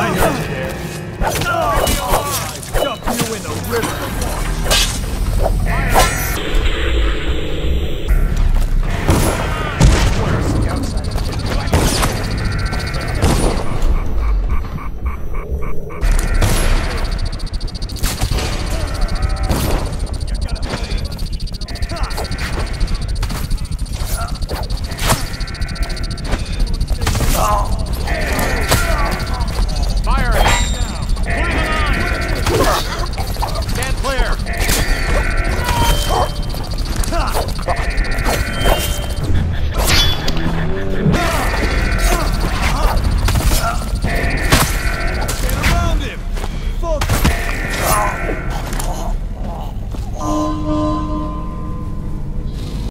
I know you dare. I stuck you in the river.